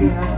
Yeah.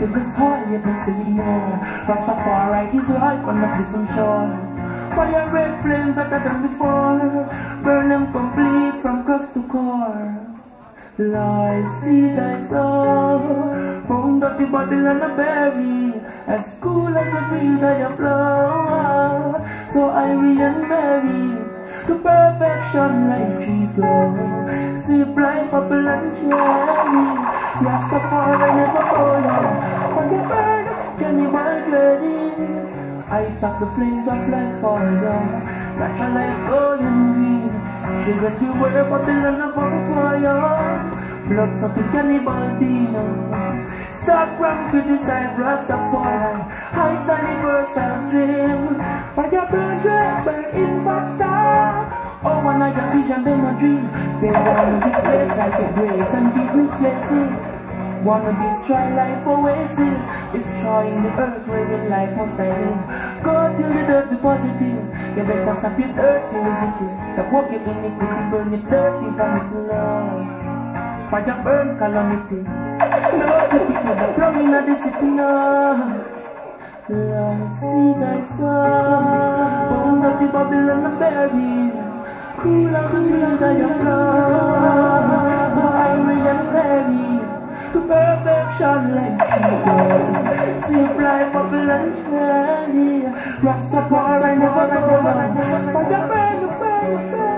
Everything is high, everything's in the air Rastafari is life on the prison shore. Fire red flames hotter than before. Burn them complete from coast to core. Life siege I saw. Bound up the Babylon I bury. As cool as a breeze I blow. So I remarry to perfection like is love Sip life up and cherry Rastafari me, my lady. I top the flames, of life for you. Like my legs golden green. She got the word for the land of fire. Bloods of the cannibal dinner. Stop from criticize Rastafari. Heights universal dream. Fire burn, red burn in. Oh, when I got vision, then my dream. They want to the place like a grace and business places. Wanna be life oasis Destroying the earth, bringing life on silent Go till the dirt be positive. You better stop your dirty iniquity Stop walking iniquity, burn your dirty vanity love Fire burn calamity. No, the people that flogging at the city now. Long seas I saw. Bound up to Babylon and buried Cool as the winds of your flow So I will get buried to perfection like Jesus. Sip life of lunch money. Rastafari never, never, never. For the burn, the burn, the burn.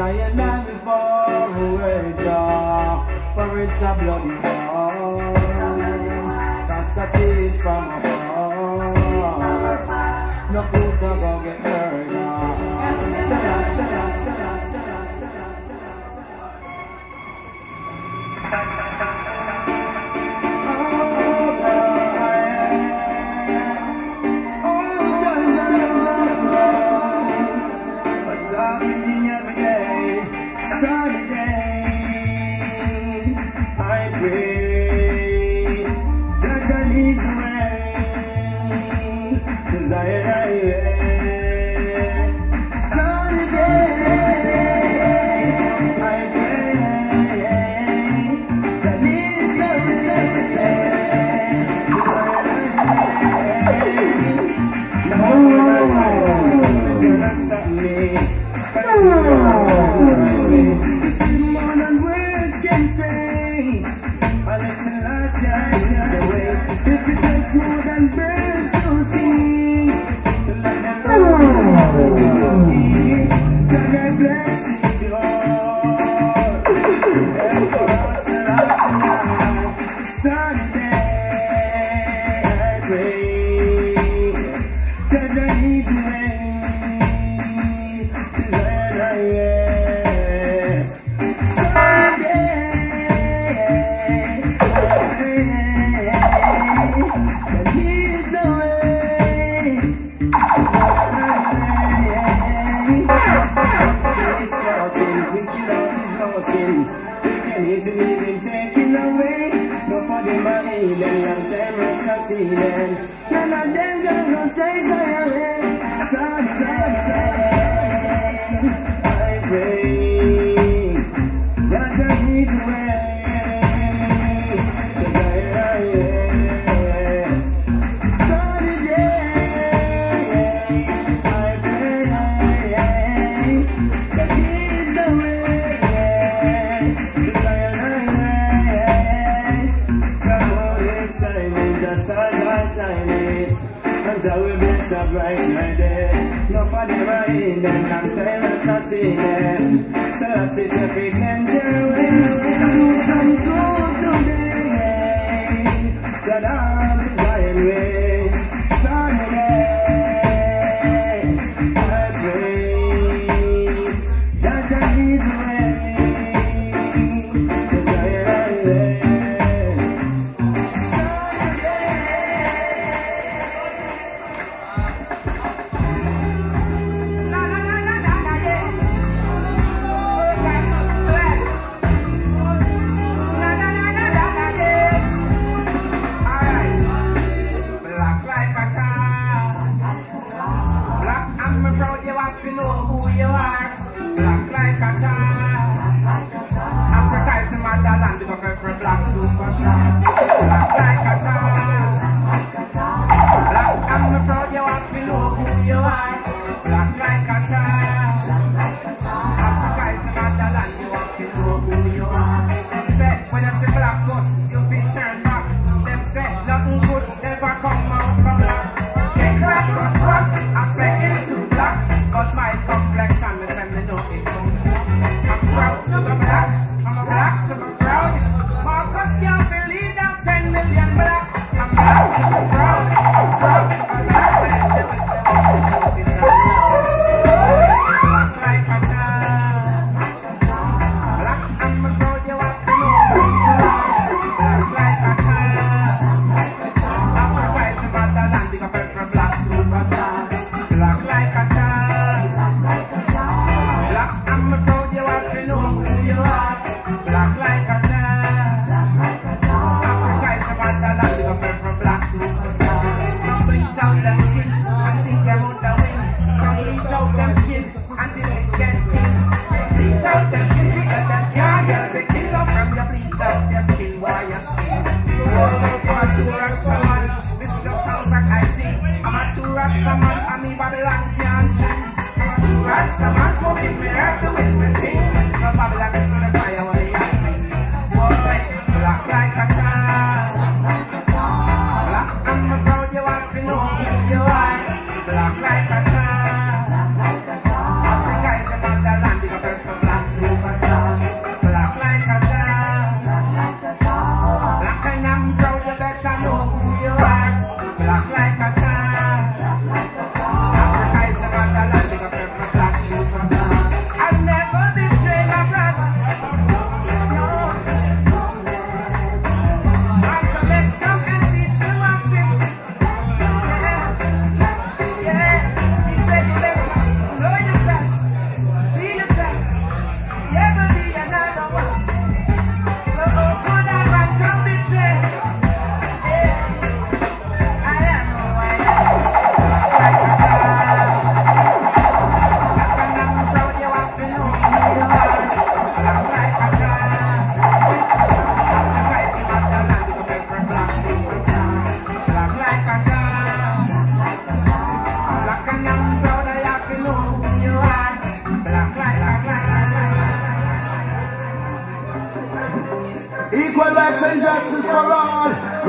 dying and before we go For it's a bloody war Cause I see from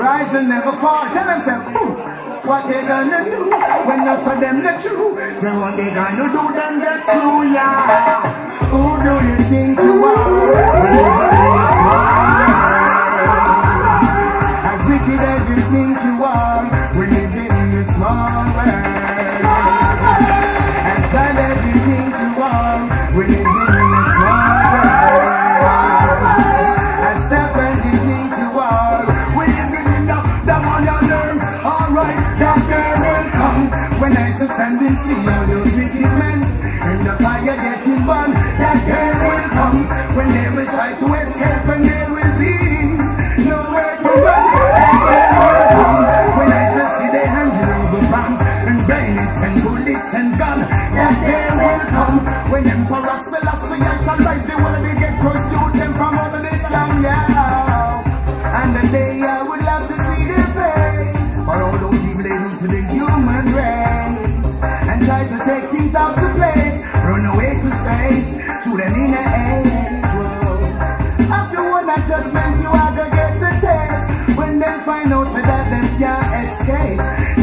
rise and never fall. Tell them, say, what they gonna do when not for them not true? Say, what they gonna do, them that's through, yeah. Who do you think you are? when they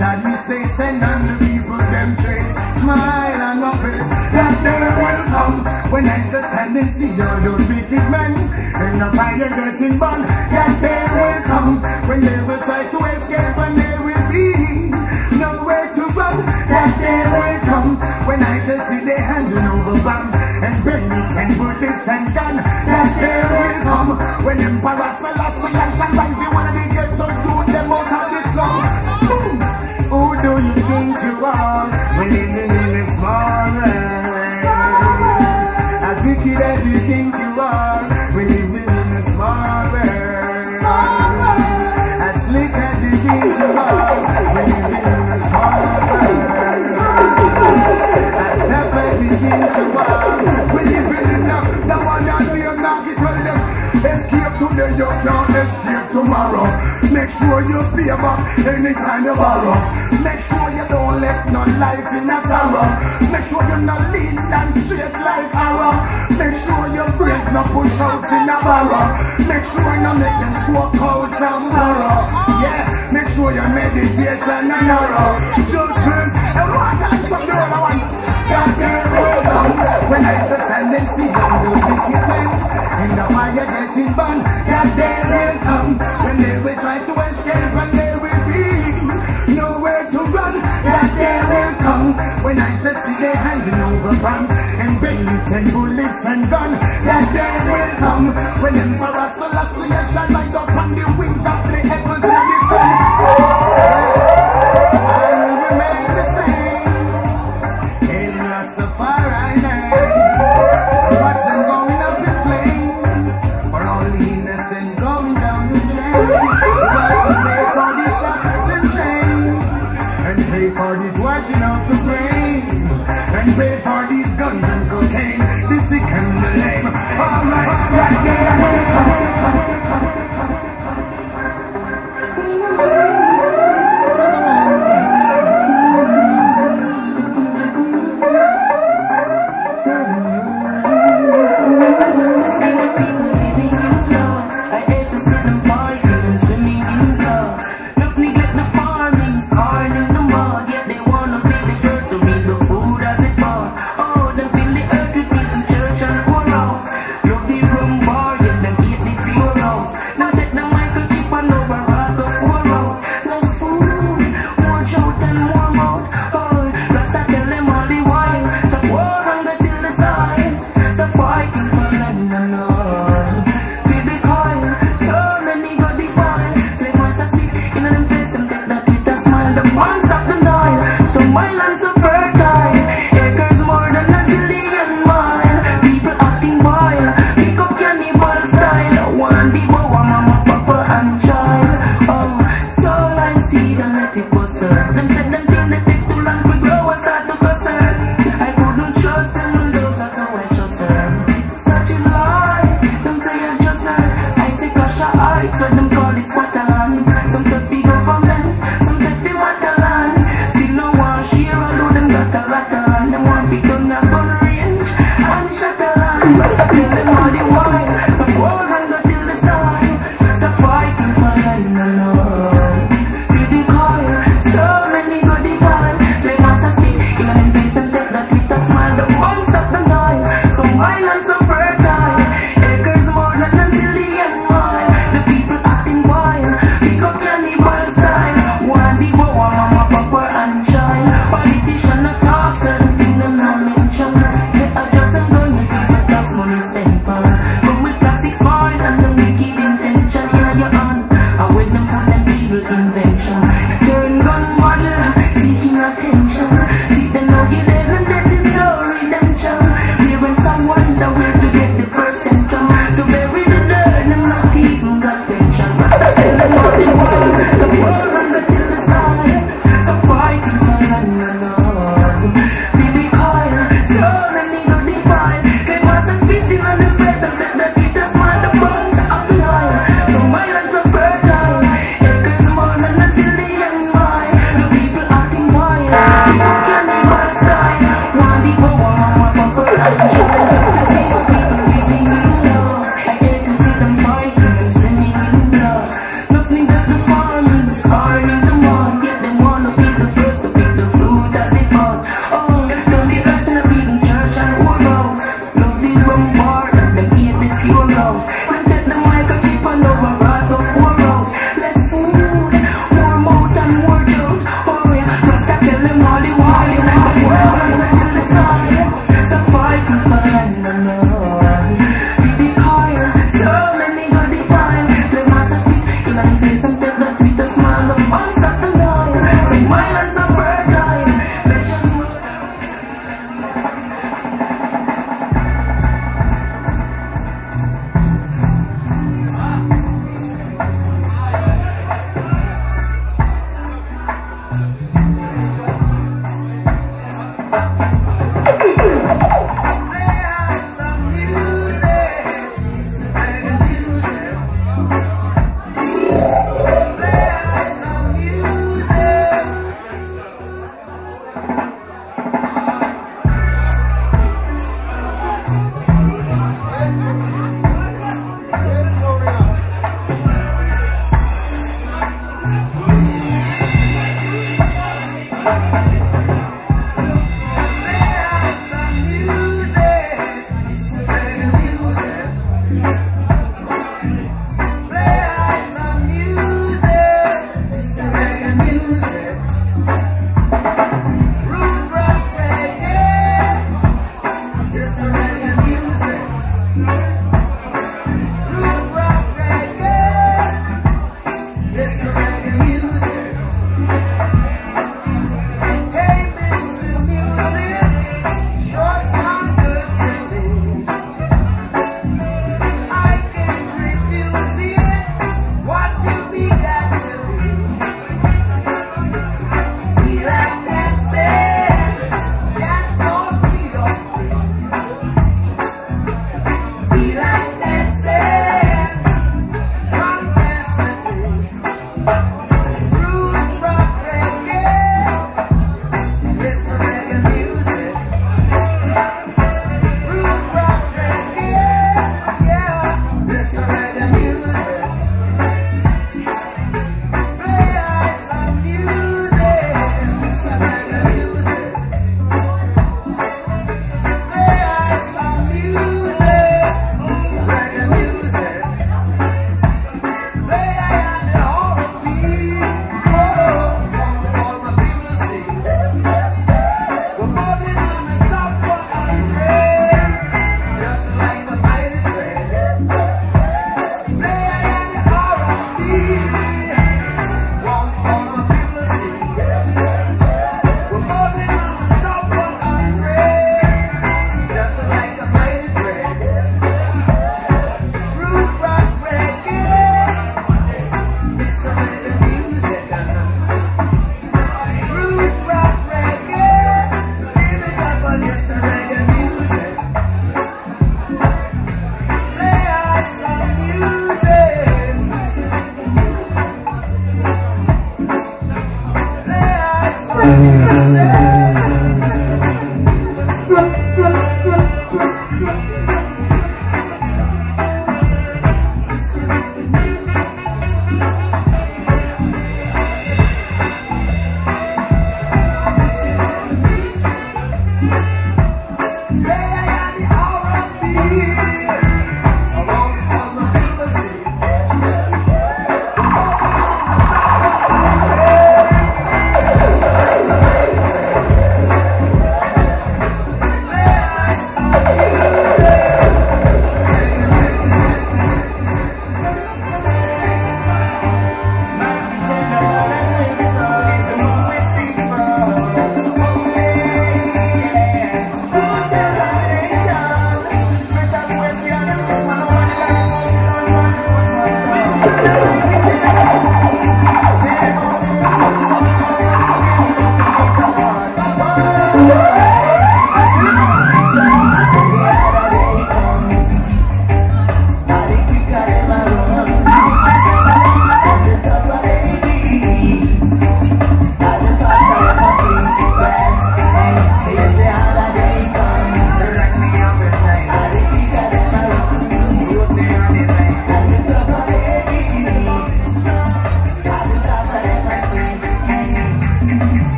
and me face and none the people them trace. Smile and no face, that they will come. When I just stand and see all those wicked men, and the fire getting burned, that they will come. When they will try to escape and they will be nowhere to run, that they will come. When I just see they handing over bombs and bayonets and bullets and gun. that they will come. When Emperor Selassie and you can't escape tomorrow. Make sure you pay back anytime you borrow. Make sure you don't let no life in a sorrow. Make sure you're not lean and straight like arrow. Make sure you break no push out in a barrow. Make sure you make them walk out tomorrow. Yeah, make sure your meditation and narrow. Children everyone that's what you're the one. That's the road. When I said tendency, you do this, you and the fire gets getting banned. That day will come when they will try to escape and they will be nowhere to run. That day will come when I shall see they handing over bombs and bullets and bullets and guns. That day will come when Emperor Selassie shall light upon the wheel.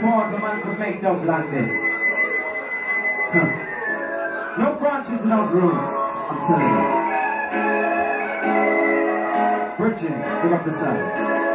forms a man could make no like this. Huh. No branches no roots, I'm telling you. Bridging, give up the sound.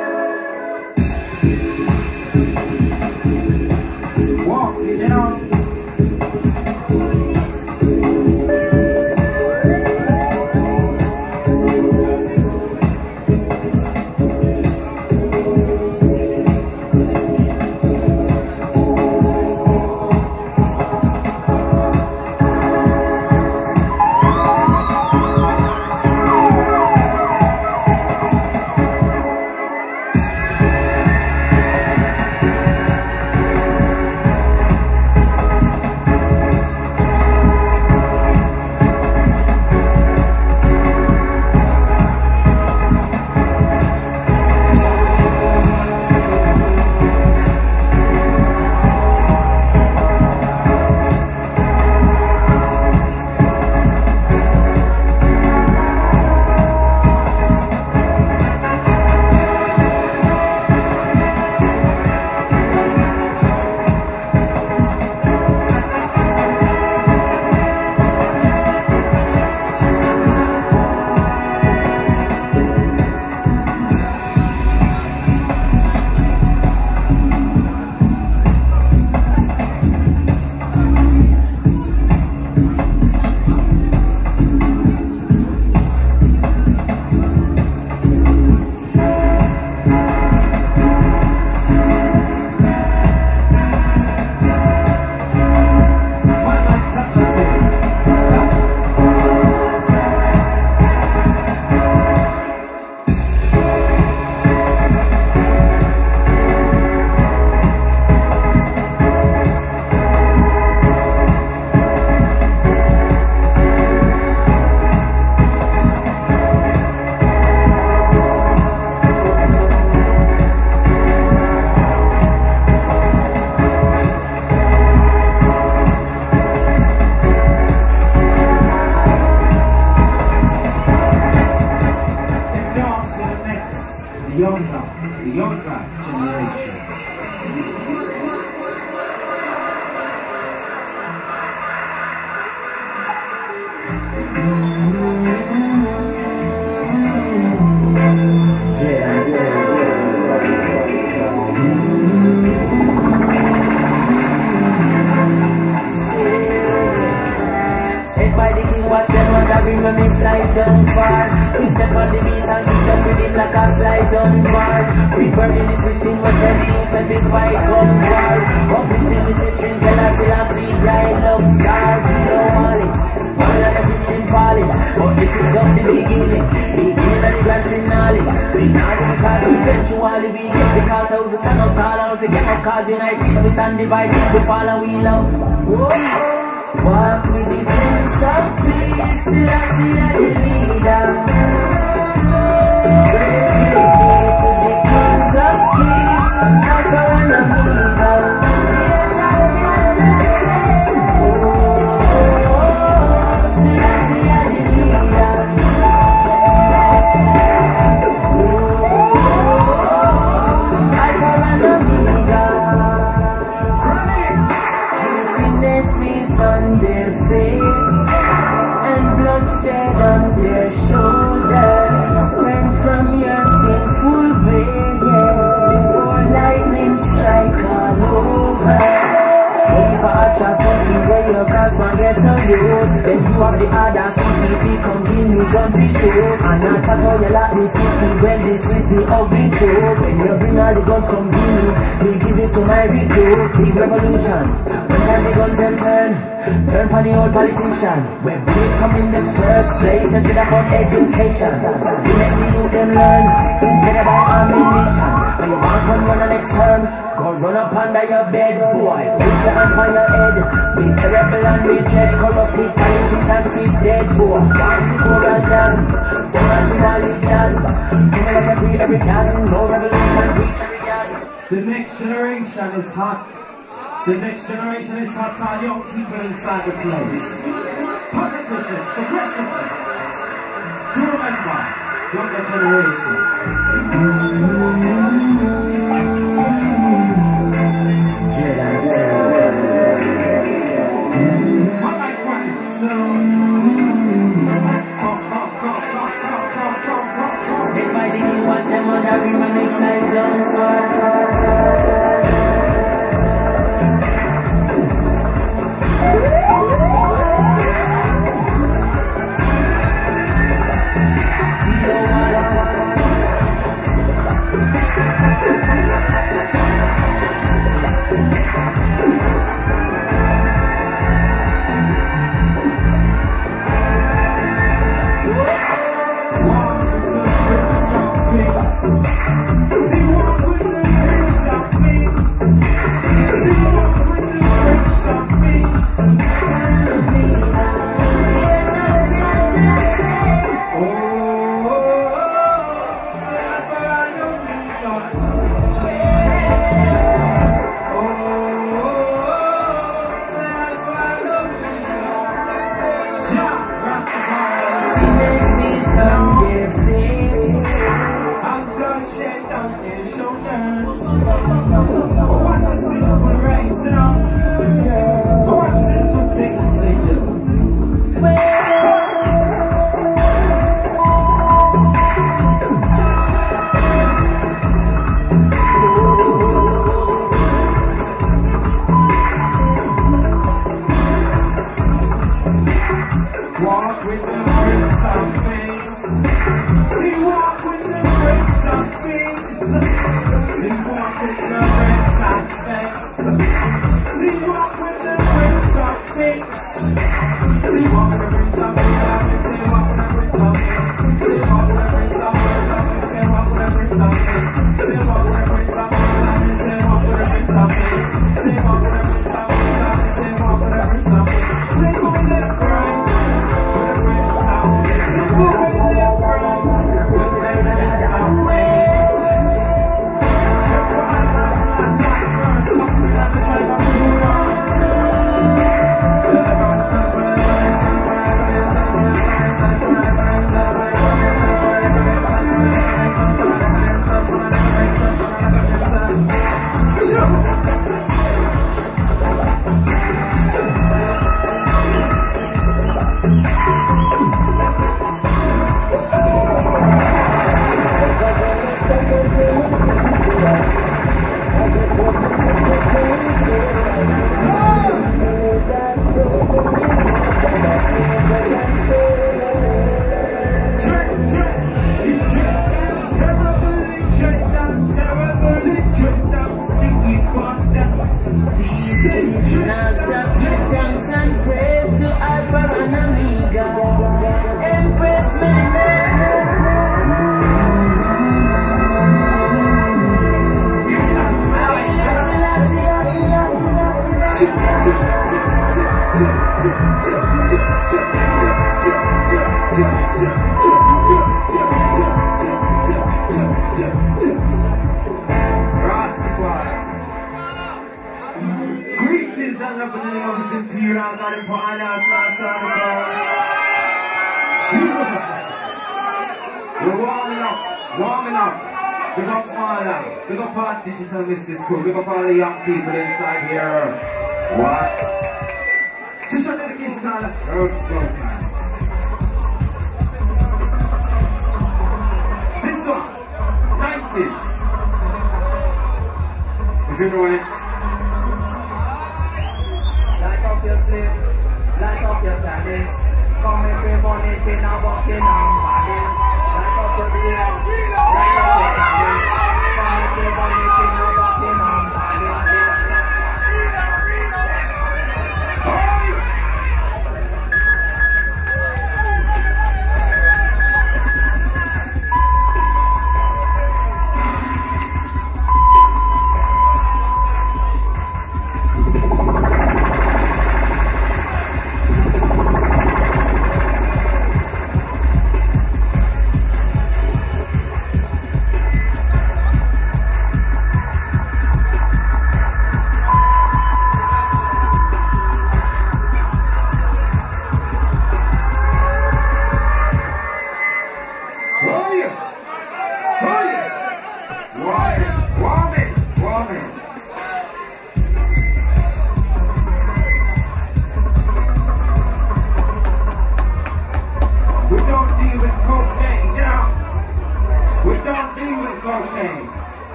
be Because how the stand was call out, we get up cause united. We stand divided, we follow, we love Walk with the prince of peace, Selassie, the leader focus on Then you have the other city Be convenient, gun be show And I talk on your lot in city When this is the ugly show When you bring all the guns from Guinea We give it to my video. The revolution When can the guns then turn? Turn for the old politician When we come in the first place Instead of on education We make the youth them learn Instead of by ammunition When you want one, one the next turn Run up under your bed, boy. Put your hands on your head. Be terrible and be dead. Come up with kindness and be dead, boy. Poor and down. Poor and finally down. Give it up every, every time. No revolution, we The next generation is hot. The next generation is hot on young people inside the place. Positiveness, progressiveness. To remember, younger generation. Every when they don't fight.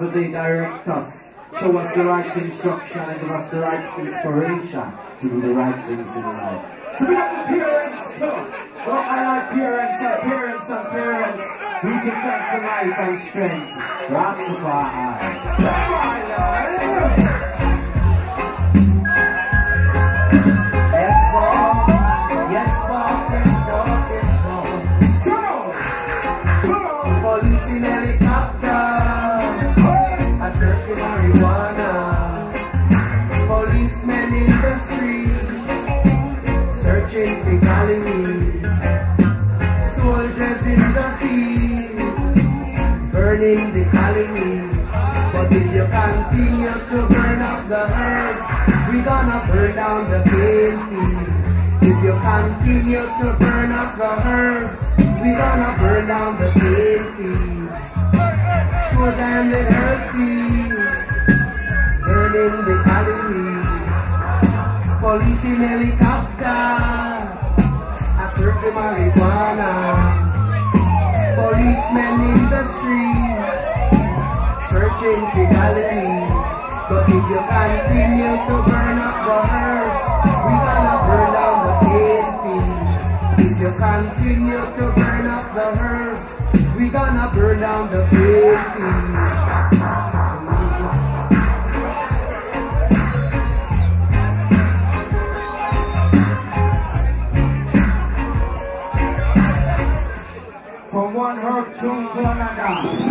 Our elders for they direct us, show us the right instruction and give us the right inspiration to do the right things in life. So we have the parents too. Well, I like parents and parents parents. We give thanks for life and strength. Rastafari. Come on, Lord. Burning the colony. But if you continue to burn up the earth, we gonna burn down the cane field. If you continue to burn up the earth, we gonna burn down the cane field. Soldier and the earth burning the colony. Police in helicopter, I search for marijuana. Policemen in the streets, searching for But if you continue to burn up the earth, we gonna burn down the cane field. If you continue to burn up the earth, we gonna burn down the cane field. From one herb to another.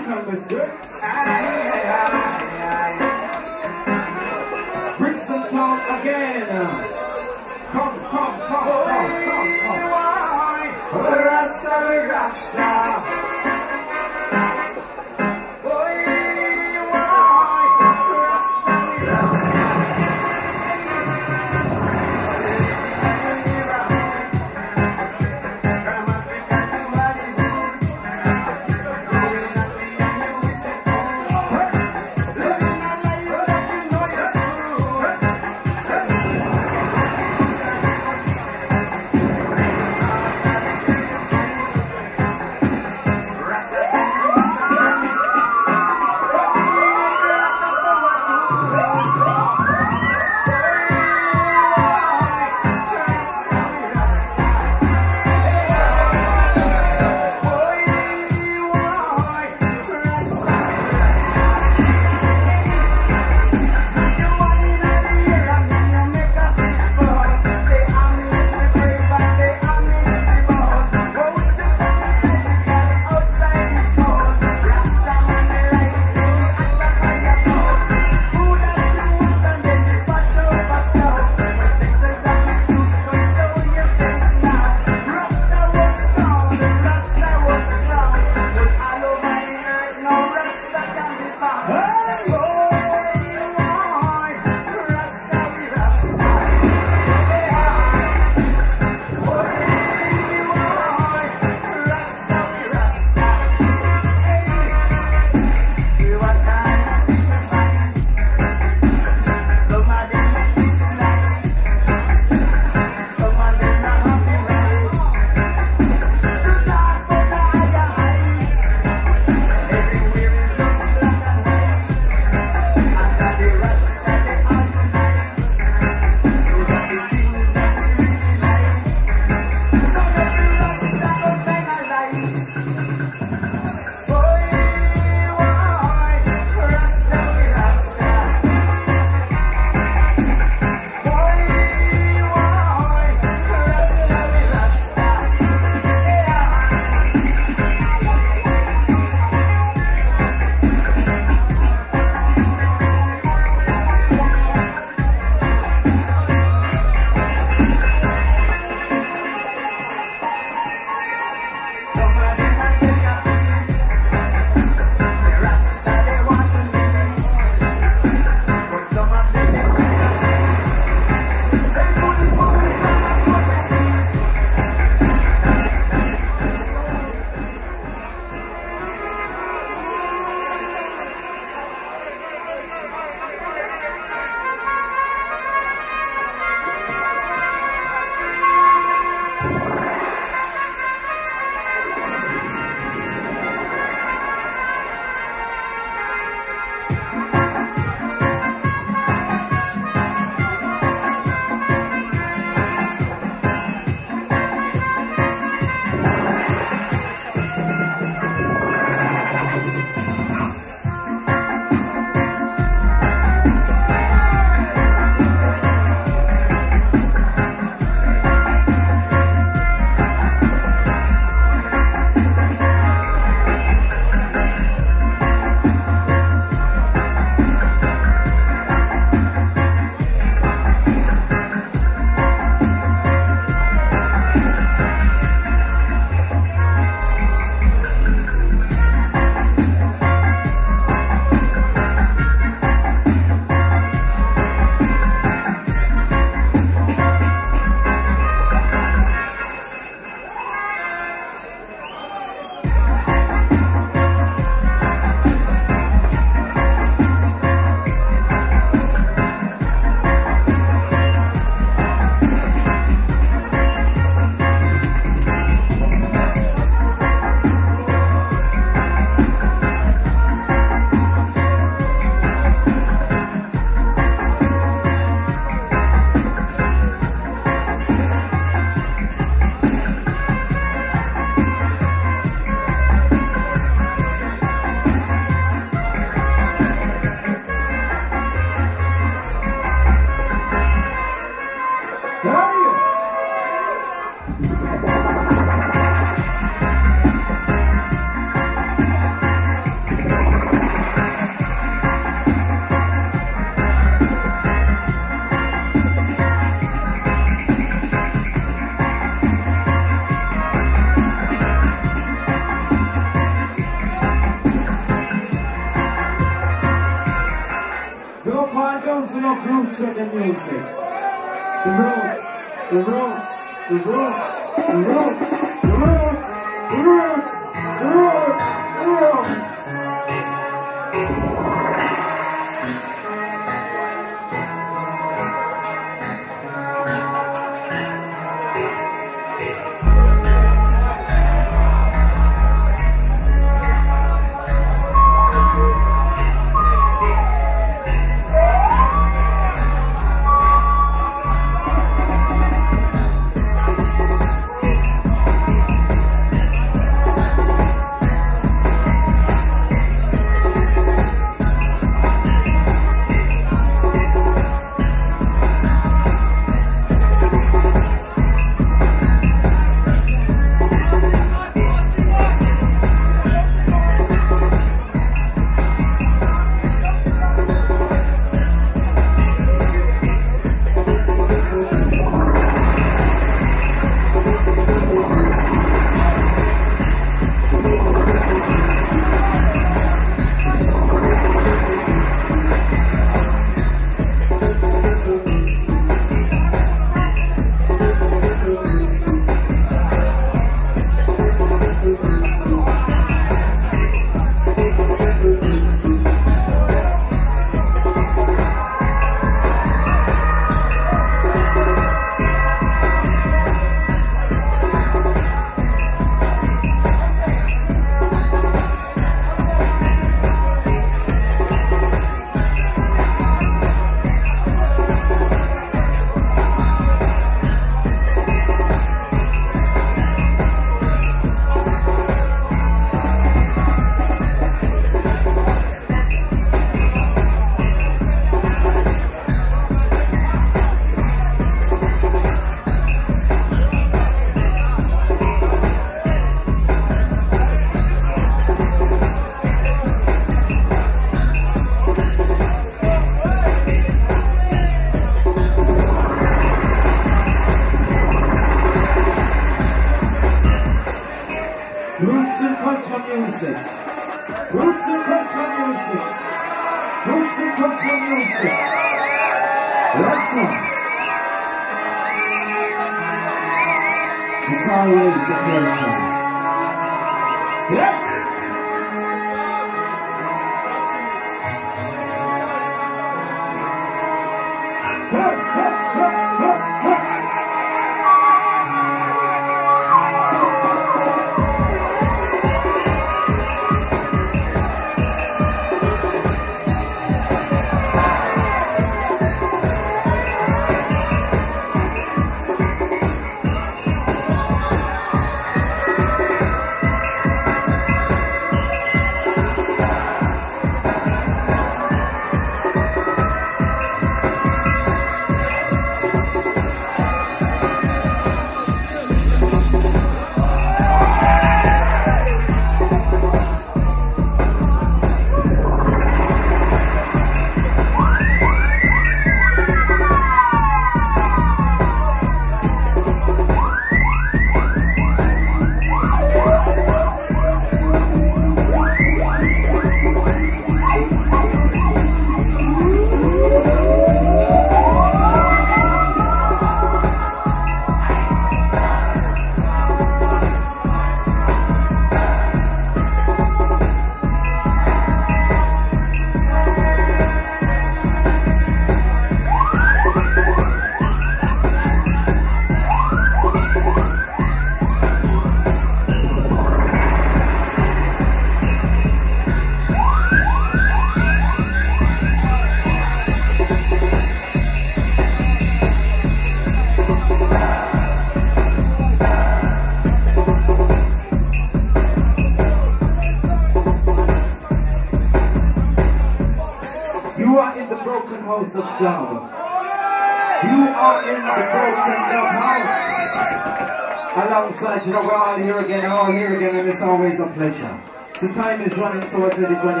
So time is running so I tell this one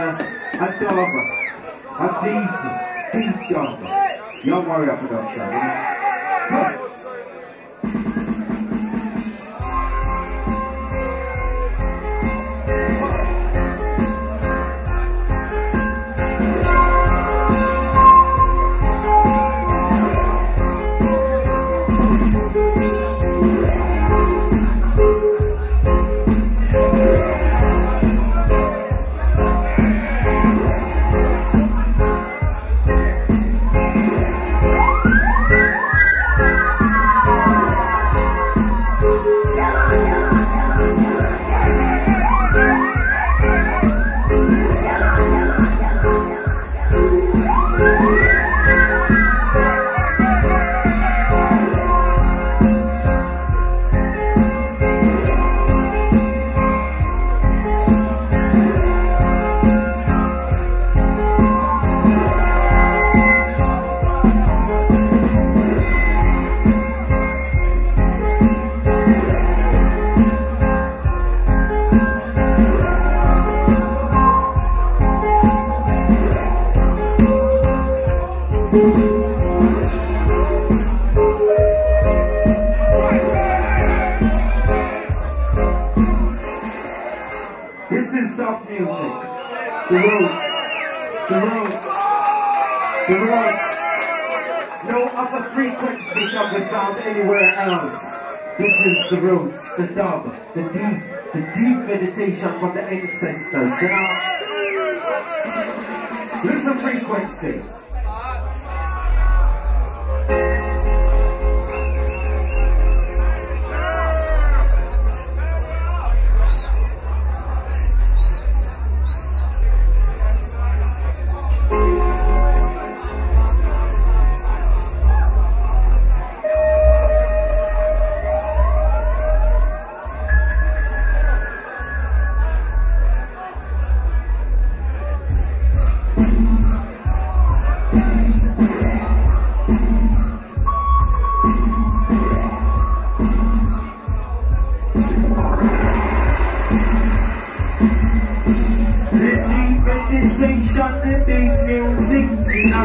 deep music in.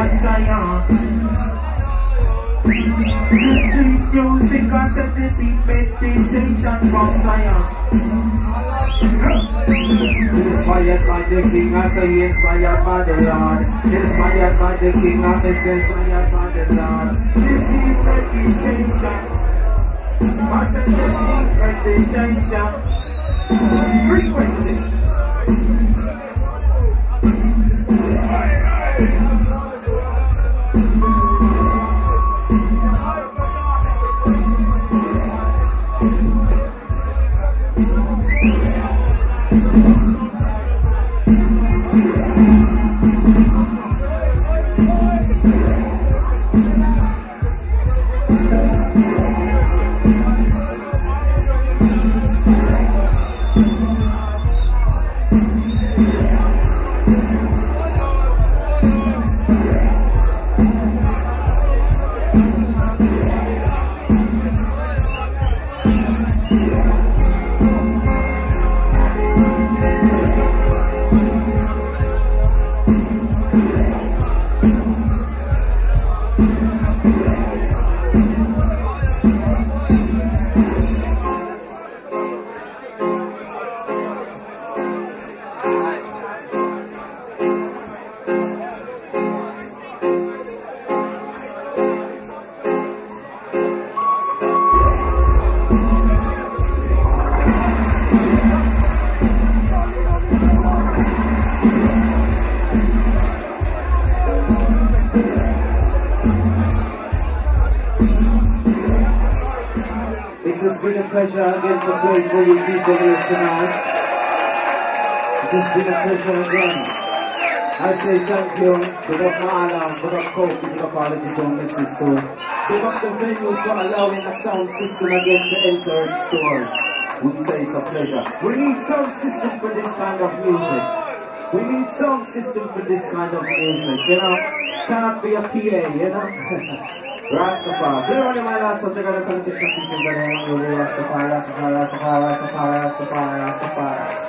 The deep music, I said the deep meditation from science. Inspired by the king, I say inspired by the Lord. Inspired by the king, I say inspired by the Lord. Deep meditation. I said the deep meditation. Frequency. Big up the the for allowing the sound system again to enter its doors. We say it's a pleasure. We need sound system for this kind of music. We need sound system for this kind of music, you know? Cannot be a PA, you know? Rastafari. Pero ano naman last one, na sa music sa system yung Rastafari, Rastafari, Rastafari, Rastafari, Rastafari, Rastafari.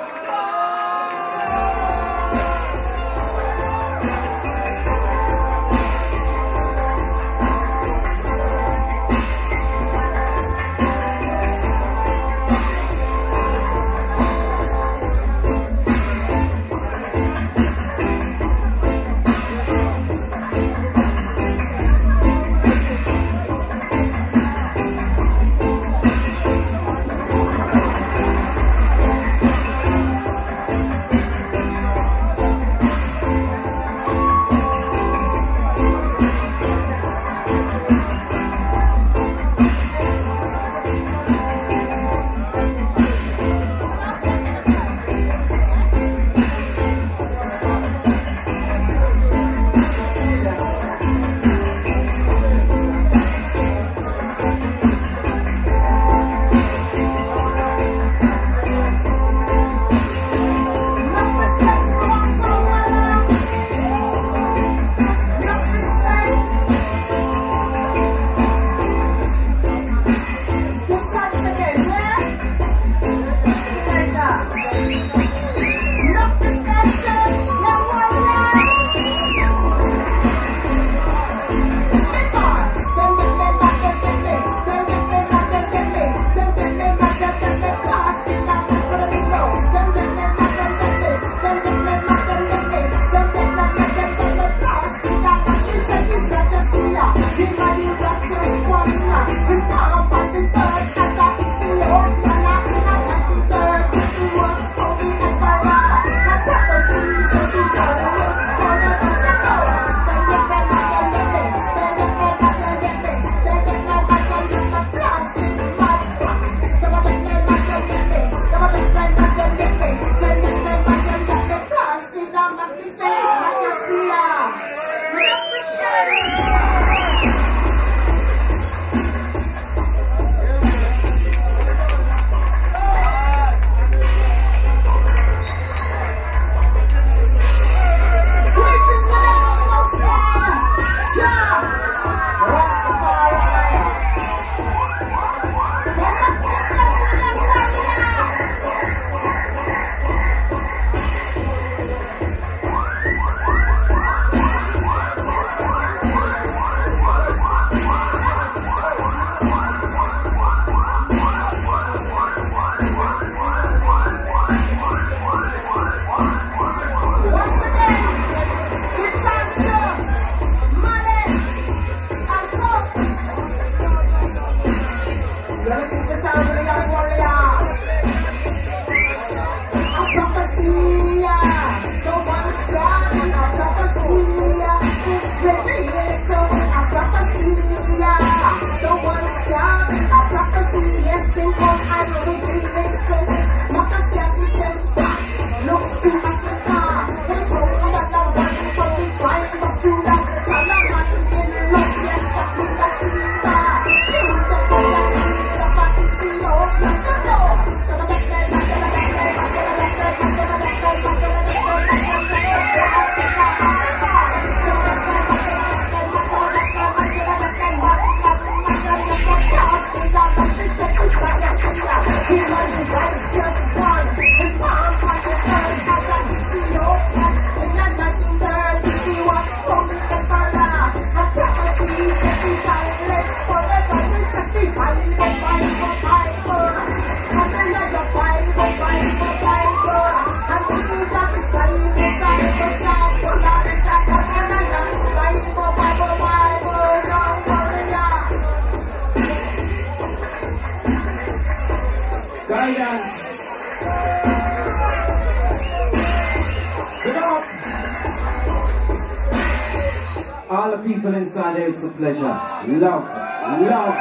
Here, it's a pleasure. Love, love,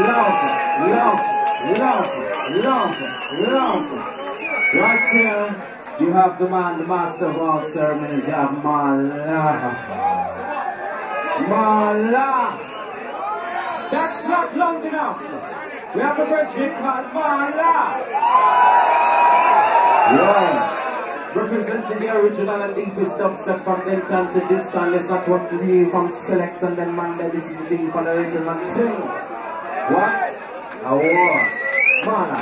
love, love, love, love, love. Right here, you have the man, the master of all ceremonies, deepest dubstep from Denton to this time. Let's not what hear from Skelex and then Monday. This is the thing for the original thing. What? A war. Mana.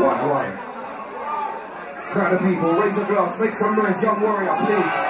One, one. Crowd of people, raise a glass, make some noise, young warrior, please.